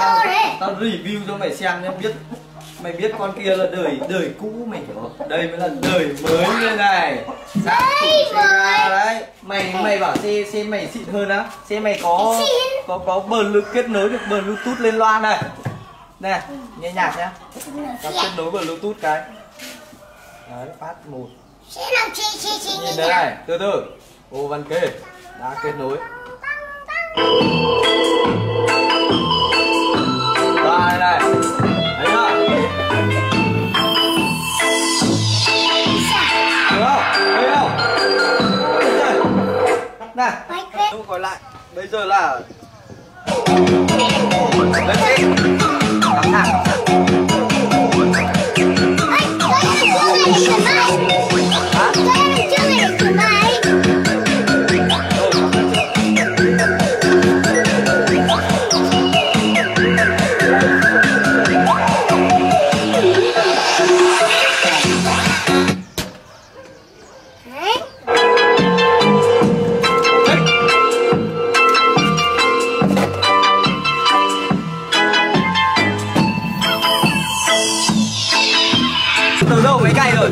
đấy. tao review cho mày xem nhé biết mày biết con kia là đời đời cũ mày hiểu không? Đây mới là đời mới như này. Sát thủ Sega đấy. Mày mày bảo xe xe mày xịn hơn á. Xe mày có có có bluetooth kết nối được bluetooth lên loa này. Nè nghe nhạc nhá. Tao kết nối bluetooth cái. Đấy phát một. Sẽ làm chi chi chi nhìn đây này từ từ. Ô văn kê đã kết nối Quét lúc gọi lại Bây giờ là Lên trên Cắm thẳng Ây, Từ đâu mấy cày rồi?